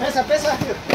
Pensa, pensa, filho.